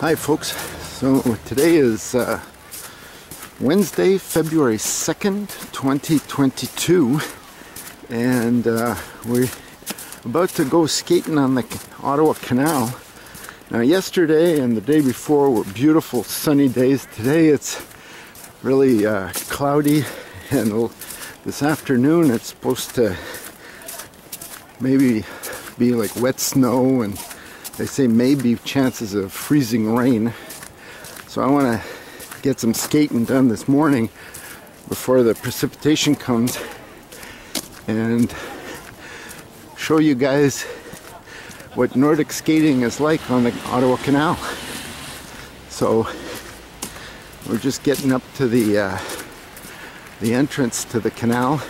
Hi, folks. So today is uh, Wednesday, February 2nd, 2022, and uh, we're about to go skating on the Ottawa Canal. Now, yesterday and the day before were beautiful sunny days. Today it's really uh, cloudy, and this afternoon it's supposed to maybe be like wet snow and they say maybe chances of freezing rain. So I want to get some skating done this morning before the precipitation comes and show you guys what Nordic skating is like on the Ottawa Canal. So we're just getting up to the uh, the entrance to the canal.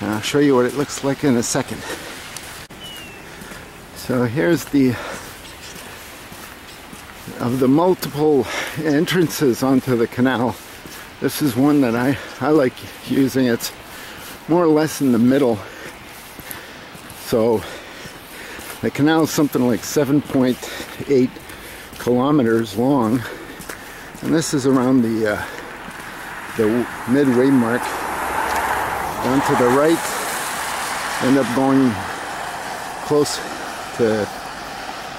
And I'll show you what it looks like in a second. So here's the of the multiple entrances onto the canal. This is one that I, I like using. It's more or less in the middle. So the canal is something like 7.8 kilometers long. And this is around the uh, the midway mark. Down to the right, end up going close to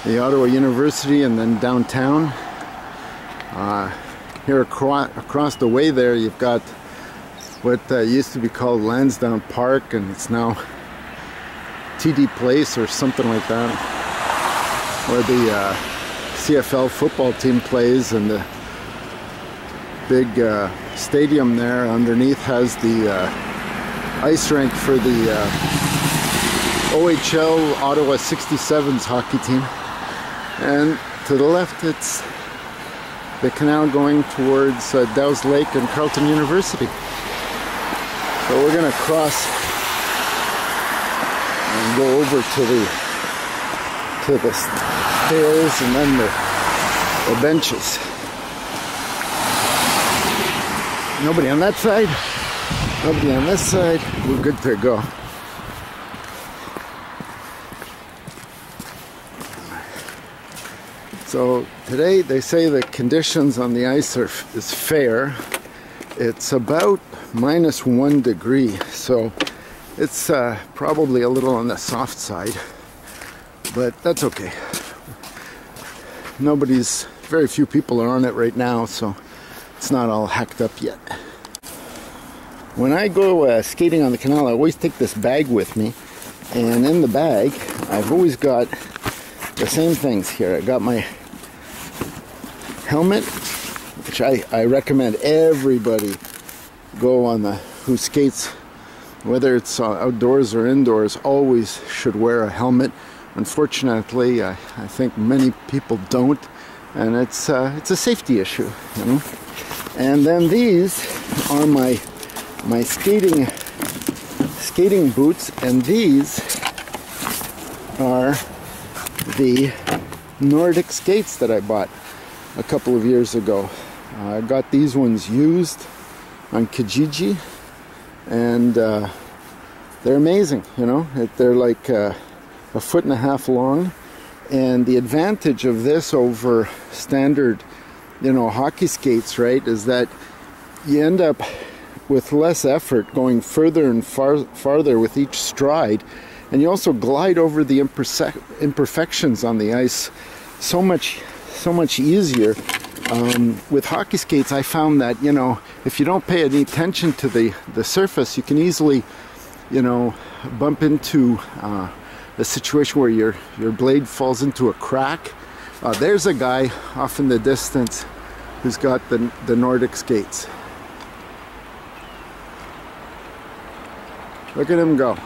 the Ottawa University and then downtown. Uh, here across, across the way there you've got what uh, used to be called Lansdowne Park and it's now TD Place or something like that where the uh, CFL football team plays and the big uh, stadium there underneath has the uh, ice rink for the uh, OHL Ottawa 67s hockey team. And to the left, it's the canal going towards uh, Dow's Lake and Carleton University. So we're going to cross and go over to the to the stairs and then the, the benches. Nobody on that side, nobody on this side. We're good to go. So today they say the conditions on the ice are is fair. It's about minus one degree, so it's uh, probably a little on the soft side, but that's okay. Nobody's, very few people are on it right now, so it's not all hacked up yet. When I go uh, skating on the canal, I always take this bag with me, and in the bag, I've always got the same things here. I got my helmet, which I, I recommend everybody go on the who skates, whether it's uh, outdoors or indoors, always should wear a helmet. Unfortunately, I, I think many people don't, and it's uh, it's a safety issue, you know. And then these are my my skating skating boots, and these are the Nordic skates that I bought a couple of years ago. I got these ones used on Kijiji, and uh, they're amazing. You know, they're like uh, a foot and a half long, and the advantage of this over standard, you know, hockey skates, right, is that you end up with less effort going further and far farther with each stride, and you also glide over the imperfections on the ice so much so much easier. Um, with hockey skates, I found that you know if you don't pay any attention to the the surface, you can easily, you know, bump into uh, a situation where your your blade falls into a crack. Uh, there's a guy off in the distance who's got the the Nordic skates. Look at him go.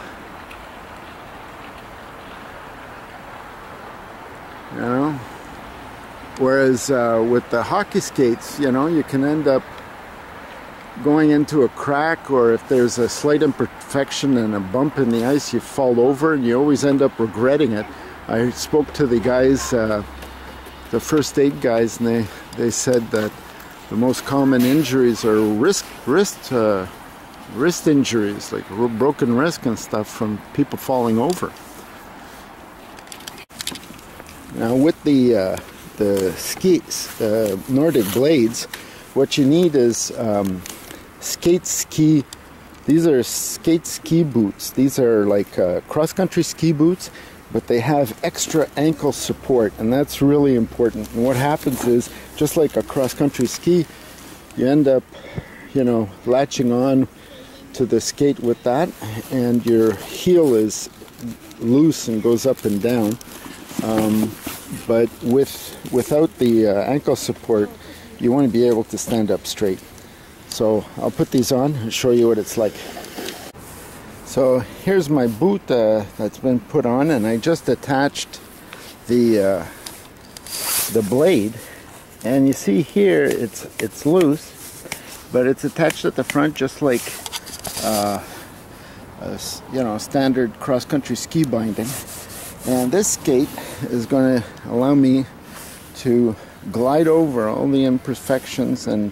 You know. Whereas uh, with the hockey skates, you know, you can end up going into a crack, or if there's a slight imperfection and a bump in the ice, you fall over and you always end up regretting it. I spoke to the guys, uh, the first aid guys, and they, they said that the most common injuries are wrist, wrist, uh, wrist injuries, like broken wrist and stuff from people falling over. Now, with the uh, the skis, uh, Nordic blades, what you need is um, skate ski. These are skate ski boots. These are like uh, cross country ski boots, but they have extra ankle support, and that's really important. And what happens is, just like a cross country ski, you end up, you know, latching on to the skate with that, and your heel is loose and goes up and down. Um, but with without the uh, ankle support, you want to be able to stand up straight. So I'll put these on and show you what it's like. So here's my boot uh, that's been put on, and I just attached the uh, the blade, and you see here it's it's loose, but it's attached at the front just like uh, a, you know standard cross-country ski binding. And this skate is going to allow me to glide over all the imperfections and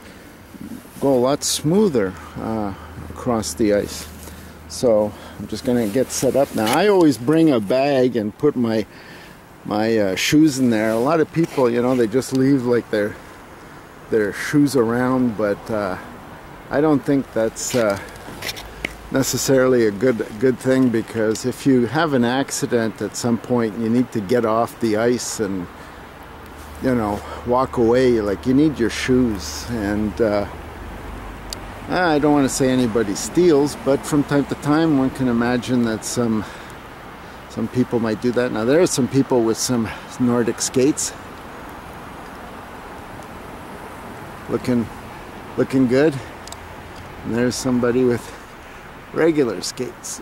go a lot smoother uh, across the ice. So I'm just going to get set up now. I always bring a bag and put my my uh, shoes in there. A lot of people, you know, they just leave like their their shoes around, but uh, I don't think that's uh, necessarily a good good thing because if you have an accident at some point, you need to get off the ice and you know walk away. Like you need your shoes, and uh, I don't want to say anybody steals, but from time to time, one can imagine that some some people might do that. Now there are some people with some Nordic skates, looking looking good. And there's somebody with regular skates.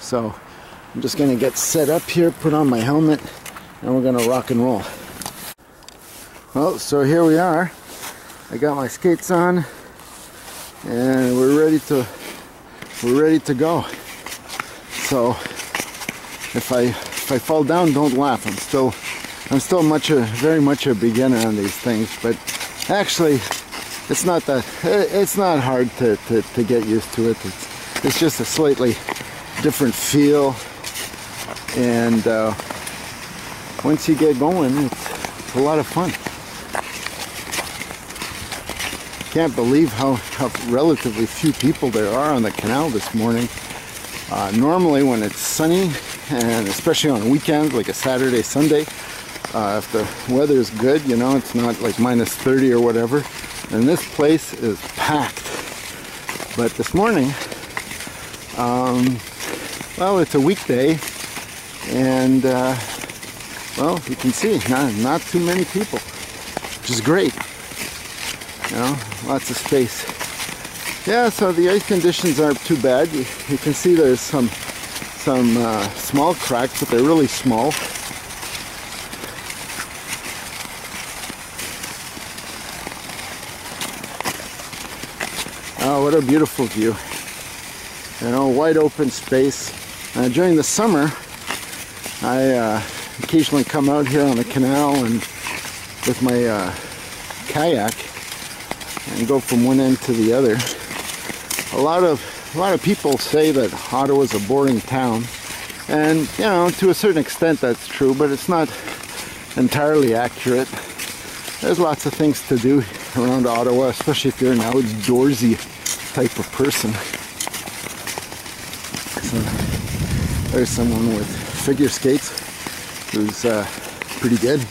So I'm just gonna get set up here, put on my helmet, and we're gonna rock and roll. Well, so here we are. I got my skates on and we're ready to we're ready to go. So if I if I fall down, don't laugh. I'm still I'm still much a very much a beginner on these things, but actually it's not that it's not hard to, to, to get used to it. It's, it's just a slightly different feel. And uh, once you get going it's, a lot of fun. Can't believe how, how relatively few people there are on the canal this morning. Uh, normally when it's sunny and especially on weekends like a Saturday Sunday uh, if the weather is good you know it's not like minus 30 or whatever and this place is packed. But this morning, um, well, it's a weekday, and uh, well, you can see not, not too many people, which is great. You know, lots of space. Yeah, so the ice conditions aren't too bad. You, you can see there's some some uh, small cracks, but they're really small. What a beautiful view. You know, wide open space. Uh, during the summer, I uh, occasionally come out here on the canal and with my uh, kayak and go from one end to the other. A lot of a lot of people say that Ottawa is a boring town, and you know, to a certain extent, that's true, but it's not entirely accurate. There's lots of things to do around Ottawa, especially if you're an outdoorsy type of person. So there's someone with figure skates who's uh, pretty good,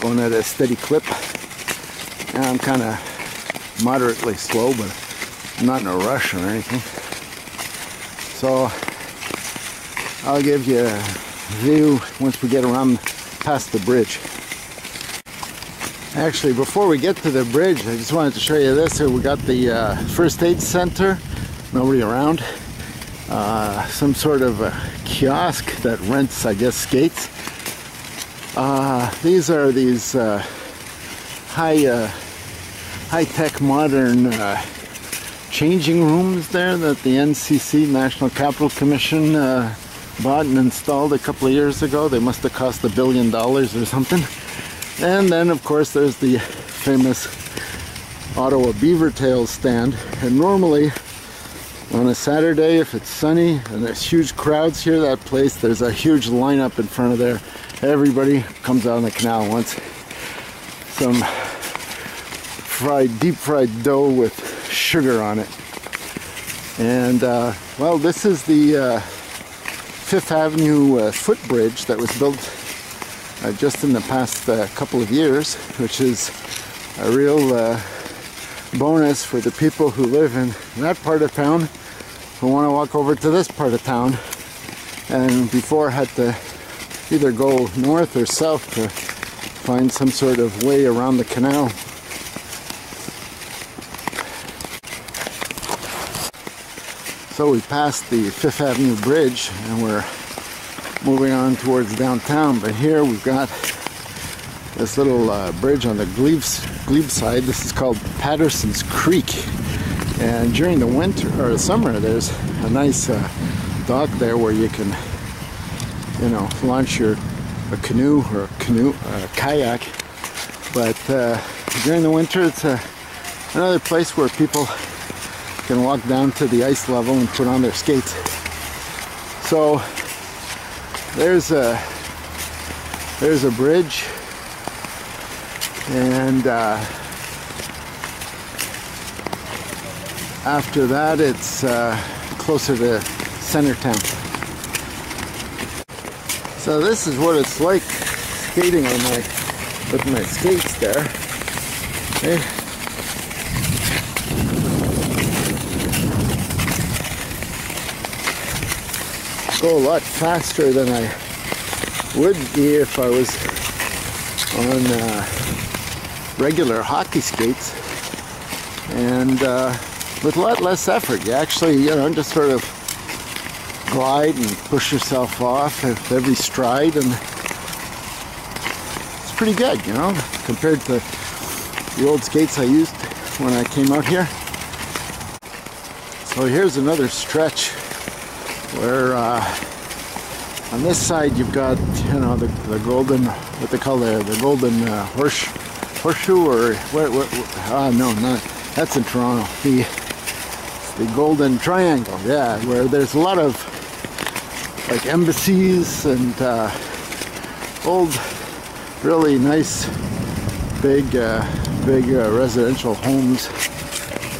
going at a steady clip. And I'm kind of moderately slow, but I'm not in a rush or anything. So I'll give you a view once we get around past the bridge. Actually, before we get to the bridge, I just wanted to show you this. Here we got the uh, first aid center. Nobody around. Uh, some sort of a kiosk that rents, I guess, skates. Uh, these are these uh, high, uh, high-tech, modern uh, changing rooms there that the NCC, National Capital Commission, bought and installed a couple of years ago. They must have cost a billion dollars or something. And then, of course, there's the famous Ottawa Beaver Tails stand. And normally, on a Saturday, if it's sunny and there's huge crowds here, that place, there's a huge lineup in front of there. everybody comes out on the canal once. Some fried, deep fried dough with sugar on it. And uh, well, this is the uh, Fifth Avenue uh, footbridge that was built uh, just in the past uh, couple of years, which is a real uh, bonus for the people who live in that part of town who want to walk over to this part of town and before had to either go north or south to find some sort of way around the canal. So we passed the Fifth Avenue Bridge and we're moving on towards downtown. But here we've got this little uh, bridge on the Glebe, Glebe side. This is called Patterson's Creek. And during the winter or the summer, there's a nice uh, dock there where you can, you know, launch your a canoe or a canoe, kayak. But uh, during the winter, it's a, another place where people can walk down to the ice level and put on their skates. So there's a there's a bridge and uh, after that it's uh, closer to Centertown. So this is what it's like skating on my with my skates there. Okay. Go a lot faster than I would be if I was on uh, regular hockey skates and uh, with a lot less effort. You actually, you know, just sort of glide and push yourself off at every stride and it's pretty good, you know, compared to the old skates I used when I came out here. So here's another stretch where uh, on this side you've got you know the, the golden what they call the, the golden uh, horse horseshoe or what, ah no not that's in Toronto. The the golden triangle yeah where there's a lot of like embassies and uh, old really nice big uh, big uh, residential homes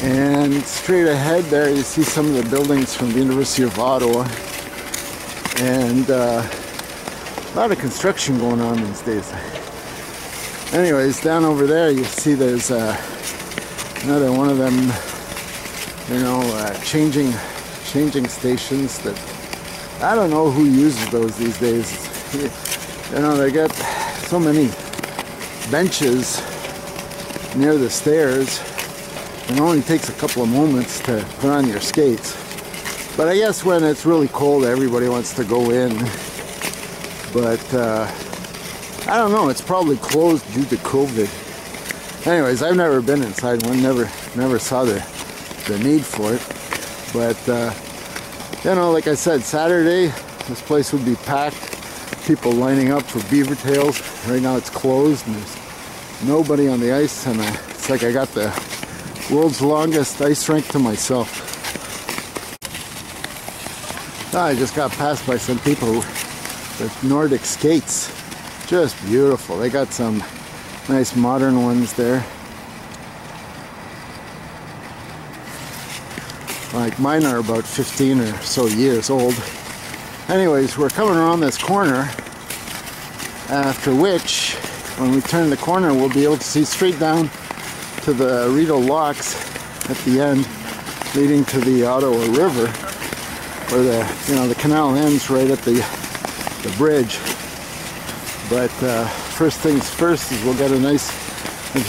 and straight ahead there, you see some of the buildings from the University of Ottawa. And uh, a lot of construction going on these days. Anyways, down over there, you see there's uh, another one of them, you know, uh, changing changing stations that I don't know who uses those these days. You know, they got so many benches near the stairs it only takes a couple of moments to put on your skates. But I guess when it's really cold, everybody wants to go in. But uh, I don't know. It's probably closed due to COVID. Anyways, I've never been inside one. Never, never saw the the need for it. But uh, you know, like I said, Saturday this place would be packed. People lining up for beaver tails. Right now it's closed and there's nobody on the ice, and I, it's like I got the World's longest ice rink to myself. Ah, I just got passed by some people with Nordic skates. Just beautiful. They got some nice modern ones there. Like mine are about 15 or so years old. Anyways, we're coming around this corner after which when we turn the corner we'll be able to see straight down to the Rideau Locks at the end, leading to the Ottawa River, where the you know the canal ends right at the the bridge. But uh, first things first is we'll get a nice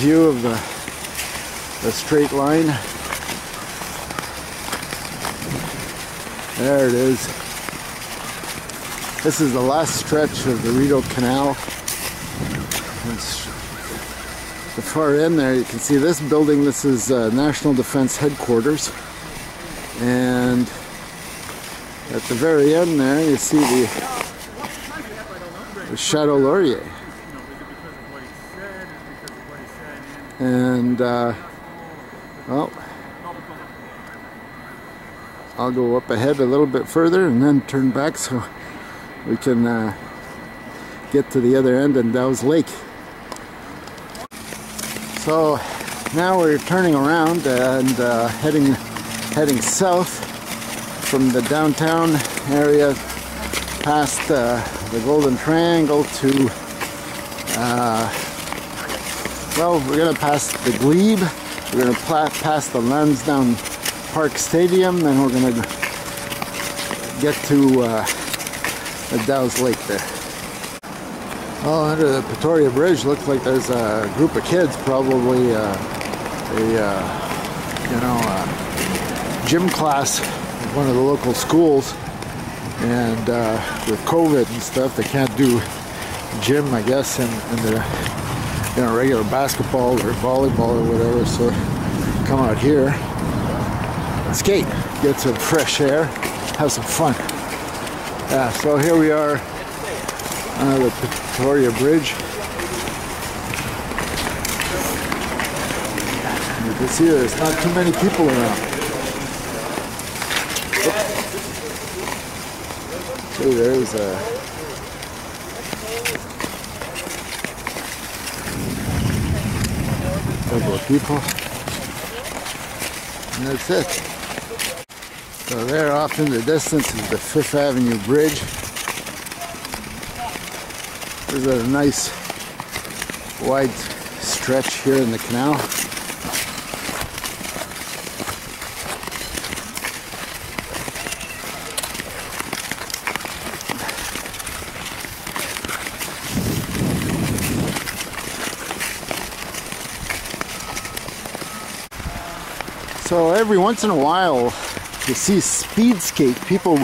view of the the straight line. There it is. This is the last stretch of the Rideau Canal. It's the far end there, you can see this building. This is uh, National Defense Headquarters. And at the very end there, you see the, the Chateau Laurier. And, uh, well, I'll go up ahead a little bit further and then turn back so we can uh, get to the other end and Dow's Lake. So now we're turning around and uh, heading heading south from the downtown area past uh, the Golden Triangle to uh, well we're gonna pass the Glebe. We're gonna pass the Lansdowne Park Stadium and we're gonna get to uh, the Dow's Lake there well under the Pretoria Bridge looks like there's a group of kids probably uh, a uh, you know uh, gym class at one of the local schools. And uh, with COVID and stuff they can't do gym I guess in, in the you know regular basketball or volleyball or whatever so come out here skate get some fresh air have some fun. Yeah so here we are on the Pretoria Bridge You can see there's not too many people around. Oh. See, there's a couple of people. And that's it. So there off in the distance is the Fifth Avenue Bridge. There's a nice wide stretch here in the canal. So every once in a while, you see speed skate, people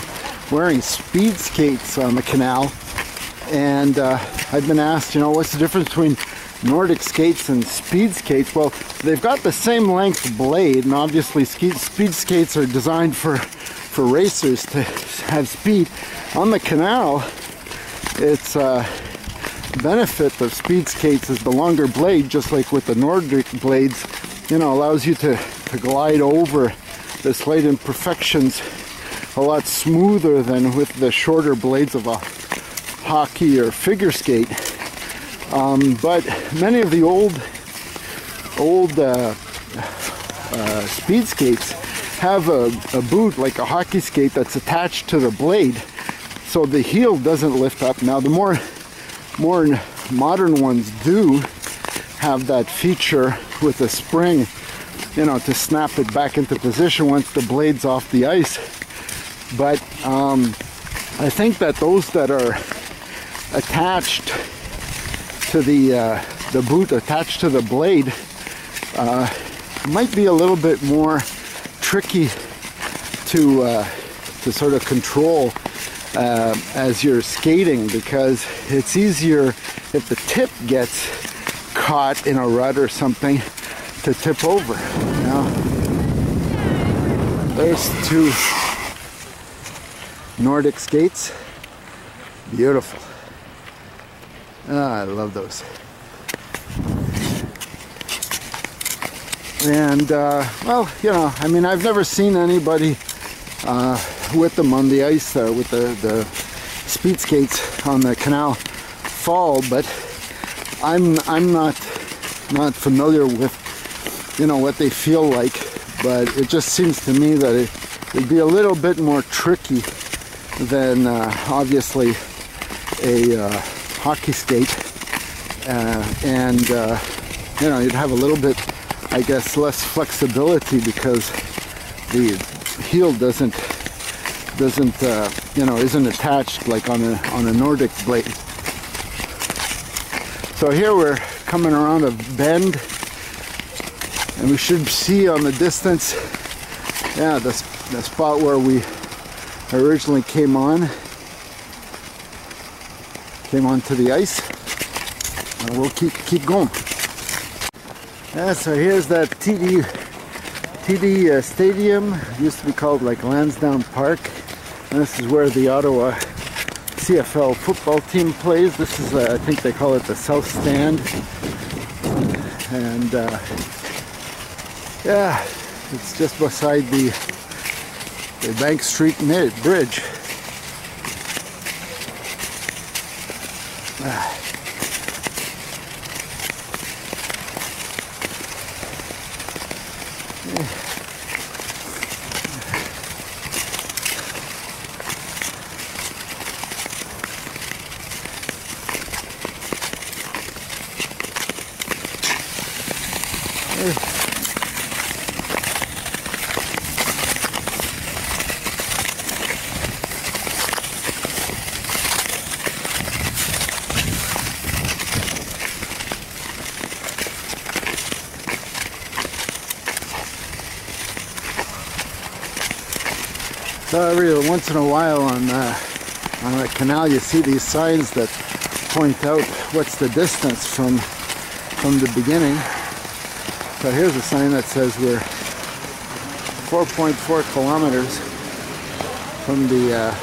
wearing speed skates on the canal. And uh, I've been asked, you know, what's the difference between Nordic skates and speed skates? Well, they've got the same length blade, and obviously speed skates are designed for, for racers to have speed. On the canal, it's uh, benefit of speed skates is the longer blade, just like with the Nordic blades, you know, allows you to to glide over the slight imperfections a lot smoother than with the shorter blades of a hockey or figure skate. Um, but many of the old old uh, uh, speed skates have a, a boot like a hockey skate that's attached to the blade so the heel doesn't lift up. Now the more more modern ones do have that feature with a spring you know, to snap it back into position once the blade's off the ice. But um, I think that those that are attached to the uh, the boot, attached to the blade, uh, might be a little bit more tricky to uh, to sort of control uh, as you're skating because it's easier if the tip gets caught in a rut or something to tip over. Now, there's two Nordic skates. Beautiful. Ah, I love those. And, uh, well, you know, I mean, I've never seen anybody uh, with them on the ice uh, with the, the speed skates on the canal fall, but I'm, I'm not, not familiar with you know what they feel like but it just seems to me that it would be a little bit more tricky than uh, obviously a uh, hockey skate uh, and uh, you know you'd have a little bit I guess less flexibility because the heel doesn't doesn't uh, you know isn't attached like on a on a Nordic blade. So here we're coming around a bend and we should see on the distance yeah the, the spot where we originally came on came onto the ice. And we'll keep keep going. Yeah so here's that TD TD uh, Stadium. It used to be called like Lansdowne Park. And this is where the Ottawa CFL football team plays. This is uh, I think they call it the South Stand. And uh, yeah, it's just beside the, the Bank Street Bridge. Ooh. So every once in a while on uh, on a canal you see these signs that point out what's the distance from from the beginning. So here's a sign that says we're 4.4 kilometers from the uh,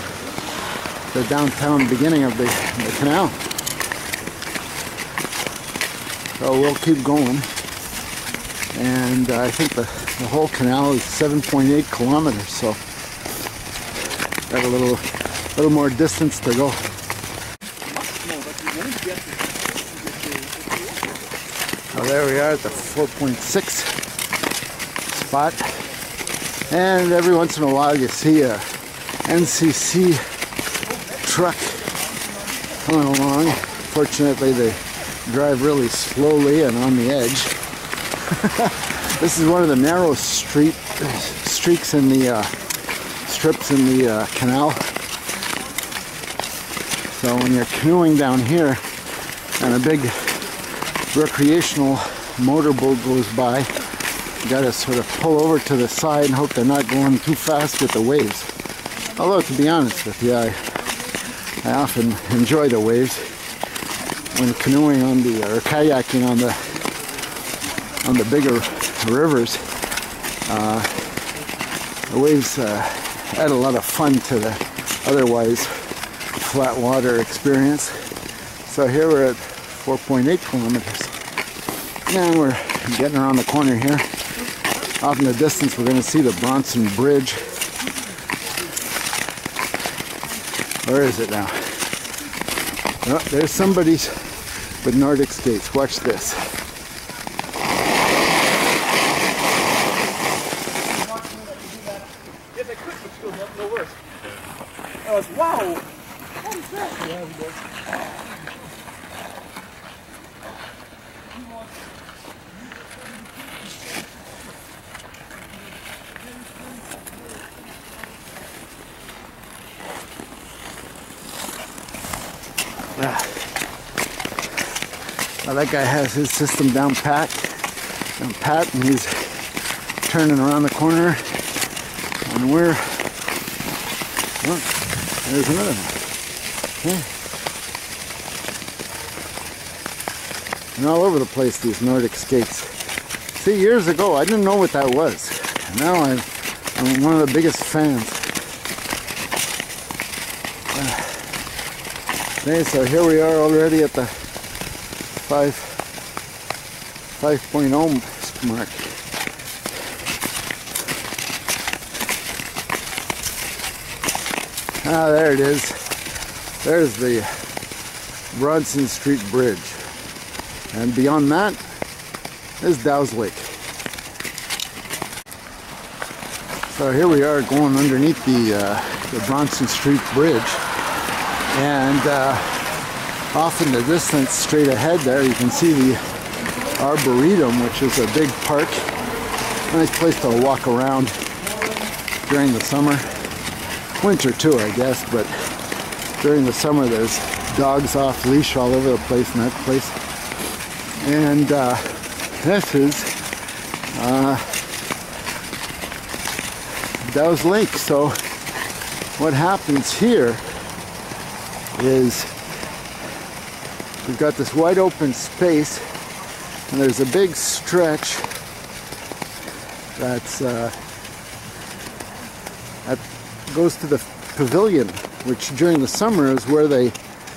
the downtown beginning of the, the canal. So we'll keep going. And uh, I think the, the whole canal is 7.8 kilometers, so got a little little more distance to go. There we are at the 4.6 spot. And every once in a while you see a NCC truck coming along. Fortunately, they drive really slowly and on the edge. this is one of the narrow street streaks in the uh, strips in the uh, canal. So when you're canoeing down here and a big recreational motorboat goes by, you gotta sort of pull over to the side and hope they're not going too fast with the waves. Although to be honest with you, I, I often enjoy the waves when canoeing on the or kayaking on the on the bigger rivers. Uh, the waves uh, add a lot of fun to the otherwise flat water experience. So here we're at 4.8 kilometers. And we're getting around the corner here. Off in the distance, we're going to see the Bronson Bridge. Where is it now? Oh, there's somebody with Nordic skates. Watch this. Yes, I could, but still no, no worse. I was, wow! What is that? Yeah, he does. Well, that guy has his system down pat, down pat, and he's turning around the corner, and we're, oh, there's another one. Yeah. And all over the place, these Nordic skates. See, years ago, I didn't know what that was. Now I'm, I'm one of the biggest fans. Ah. Okay, so here we are already at the 5 5.0 mark. Ah, there it is. There's the Bronson Street Bridge. And beyond that is Dow's Lake. So here we are going underneath the, uh, the Bronson Street Bridge. And uh, off in the distance, straight ahead there, you can see the Arboretum, which is a big park. Nice place to walk around during the summer. Winter too, I guess, but during the summer there's dogs off leash all over the place in that place. And uh, this is uh, Dow's Lake. So what happens here is we've got this wide open space and there's a big stretch that's uh, that goes to the pavilion which during the summer is where they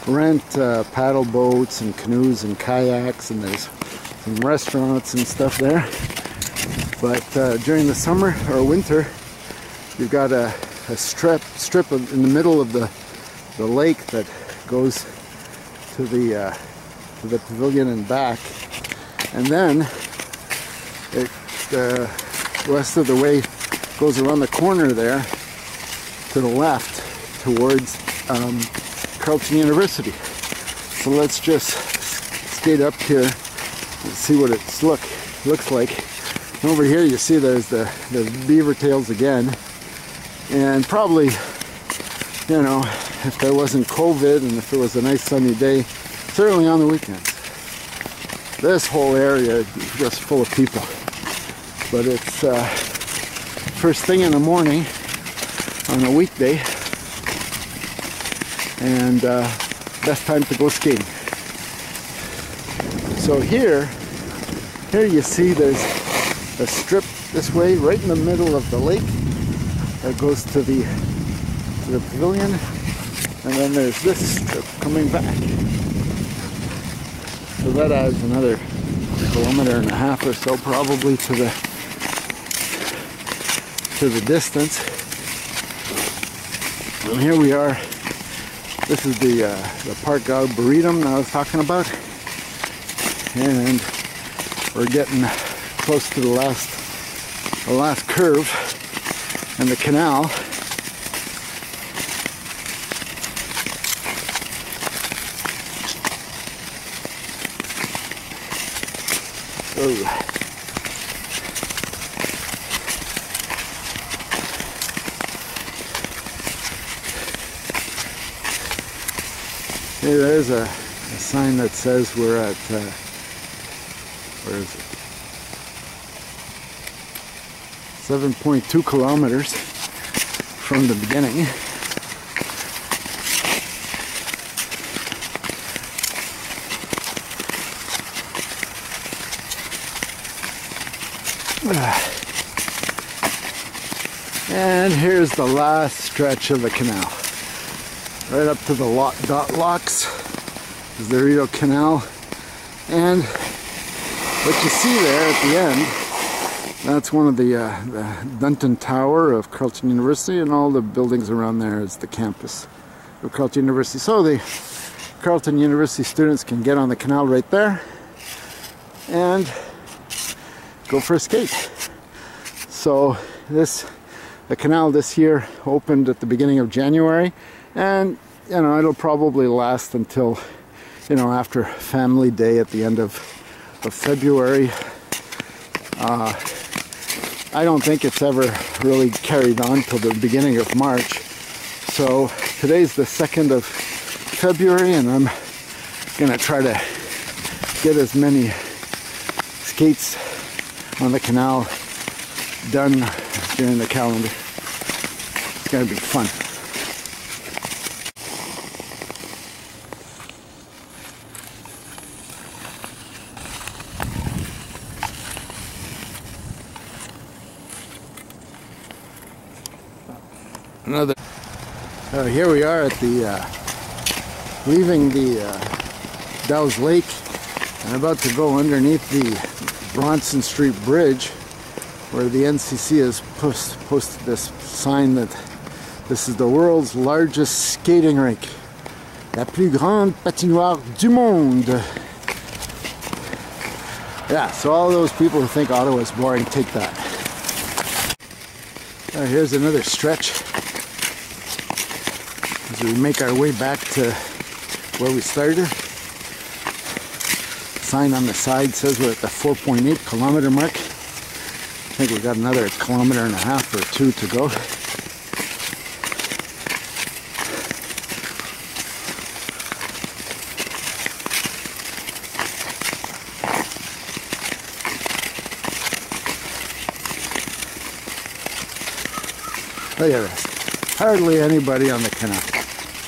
rent uh, paddle boats and canoes and kayaks and there's some restaurants and stuff there. But uh, during the summer or winter you've got a, a strip strip of, in the middle of the the lake that goes to the uh, to the pavilion and back, and then it the rest of the way goes around the corner there to the left towards um, Carleton University. So let's just skate up here and see what it's look looks like. Over here you see there's the, the beaver tails again. And probably, you know, if there wasn't COVID and if it was a nice sunny day, certainly on the weekends, this whole area is just full of people. But it's uh, first thing in the morning on a weekday and uh, best time to go skiing. So here, here you see there's a strip this way right in the middle of the lake that goes to the to the pavilion and then there's this strip coming back. So that adds another kilometer and a half or so probably to the to the distance. And here we are. This is the uh, the Parc Arboretum that I was talking about. And we're getting close to the last the last curve and the canal. Hey, there's a, a sign that says we're at, uh, where is it? 7.2 kilometers from the beginning. And here's the last stretch of the canal. Right up to the lot, dot locks is the Rideau Canal. And what you see there at the end, that's one of the, uh, the Dunton Tower of Carleton University and all the buildings around there is the campus of Carleton University. So the Carleton University students can get on the canal right there and go for a skate. So this, the canal this year opened at the beginning of January and you know it'll probably last until you know after Family Day at the end of, of February. Uh, I don't think it's ever really carried on till the beginning of March. So today's the 2nd of February and I'm gonna try to get as many skates on the canal done during the calendar. It's gonna be fun. Another. Uh, here we are at the uh, leaving the uh, Dow's Lake and about to go underneath the Bronson Street Bridge where the NCC has post, posted this sign that this is the world's largest skating rink. La plus grande patinoire du monde. Yeah, so all those people who think Ottawa is boring, take that. Uh, here's another stretch as we make our way back to where we started. Sign on the side says we're at the 4.8 kilometer mark. I think we got another kilometer and a half or two to go. Look at this. Hardly anybody on the canal.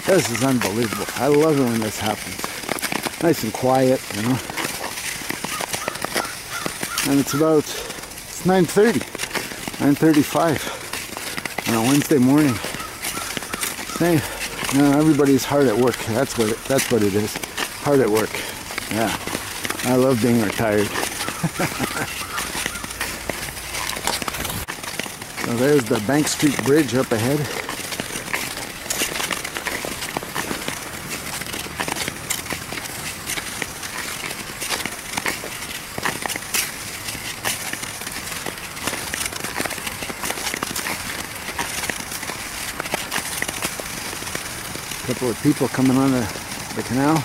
This is unbelievable. I love it when this happens. Nice and quiet, you know. And it's about it's 9.30, 9.35 on a Wednesday morning. Hey, know, everybody's hard at work. That's what it, that's what it is. Hard at work. Yeah. I love being retired. so there's the Bank Street Bridge up ahead. A couple of people coming on the, the canal.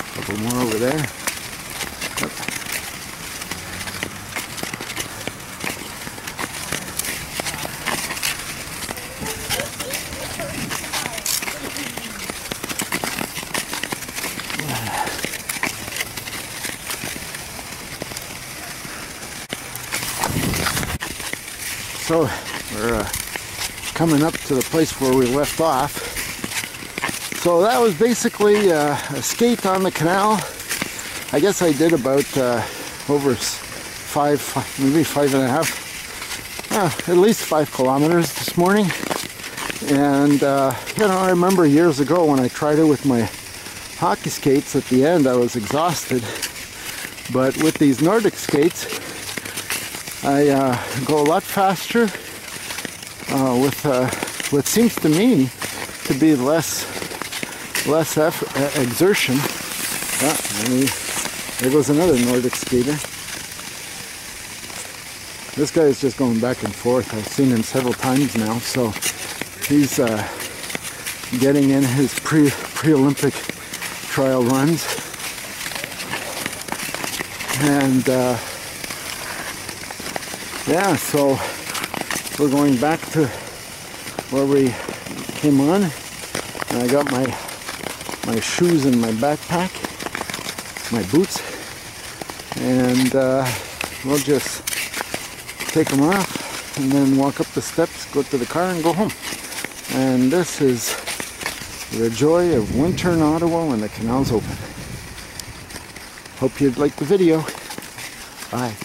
A couple more over there. So coming up to the place where we left off. So that was basically uh, a skate on the canal. I guess I did about uh, over s- five, maybe five and a half, uh, at least five kilometers this morning. And uh, you know, I remember years ago when I tried it with my hockey skates. At the end, I was exhausted. But with these Nordic skates, I uh, go a lot faster uh, with uh, what seems to me to be less less eff- uh, exertion. Ah, there goes another Nordic skater. This guy is just going back and forth. I've seen him several times now, so he's uh, getting in his pre pre Olympic trial runs, and. Uh, yeah, so we're going back to where we came on. And I got my my shoes and my backpack, my boots, and uh, we'll just take them off and then walk up the steps, go to the car, and go home. And this is the joy of winter in Ottawa when the canal's open. Hope you'd like the video. Bye.